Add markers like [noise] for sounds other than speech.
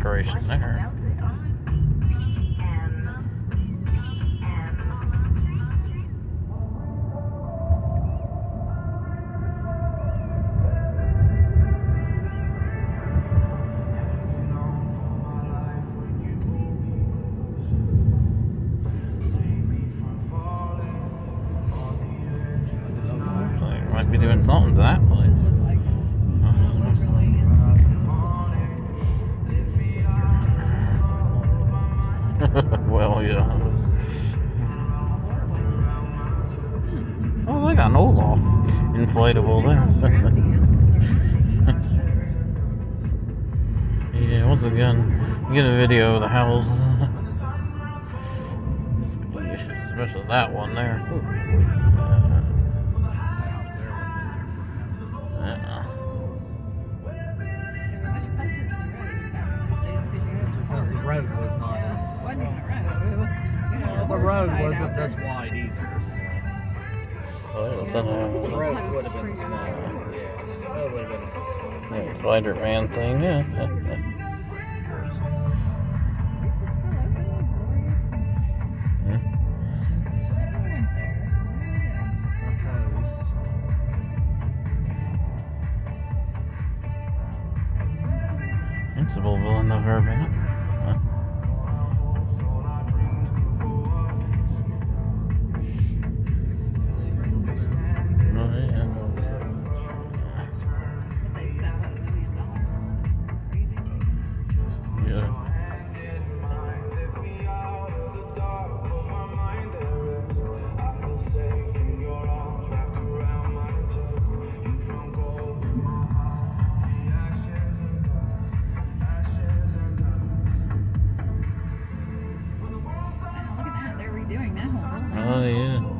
decoration there. Might be doing something to that [laughs] well, yeah. Oh, they got an Olaf inflatable there. [laughs] yeah, once again, get a video of the house. [laughs] Especially that one there. Yeah. Road. The road wasn't this wide either. Oh, So. that's The a road would have been smaller. Yeah. It would have been. yeah, Spider Man thing, yeah. Principal Villanova Bennett. Oh, yeah.